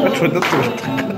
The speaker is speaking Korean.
아, 존나 뜨겁다.